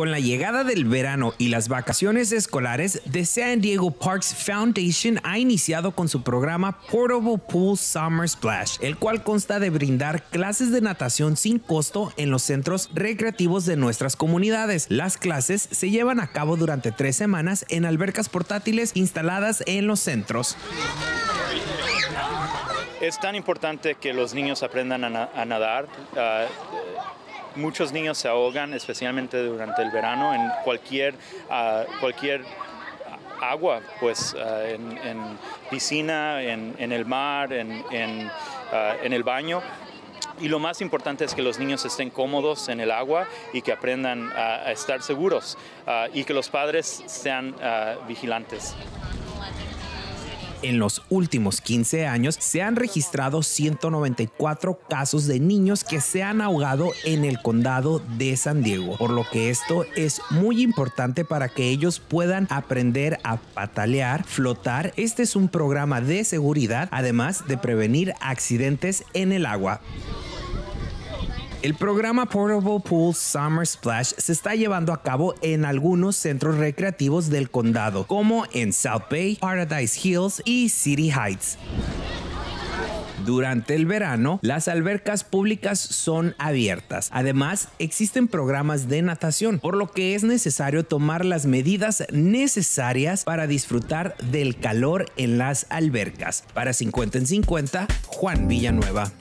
Con la llegada del verano y las vacaciones escolares, The San Diego Parks Foundation ha iniciado con su programa Portable Pool Summer Splash, el cual consta de brindar clases de natación sin costo en los centros recreativos de nuestras comunidades. Las clases se llevan a cabo durante tres semanas en albercas portátiles instaladas en los centros. Es tan importante que los niños aprendan a, nadar. Ah, muchos niños se ahogan, especialmente durante el verano, en cualquier, uh, cualquier agua, pues uh, en, en, piscina, en, el mar, uh, en el baño. Y lo más importante es que los niños estén cómodos en el agua y que aprendan a, estar seguros y que los padres sean vigilantes. En los últimos 15 años se han registrado 194 casos de niños que se han ahogado en el condado de San Diego, por lo que esto es muy importante para que ellos puedan aprender a patalear, flotar. Este es un programa de seguridad, además de prevenir accidentes en el agua. El programa Portable Pool Summer Splash se está llevando a cabo en algunos centros recreativos del condado, como en South Bay, Paradise Hills y City Heights. Durante el verano, las albercas públicas son abiertas. Además, existen programas de natación, por lo que es necesario tomar las medidas necesarias para disfrutar del calor en las albercas. Para 50 en 50, Juan Villanueva.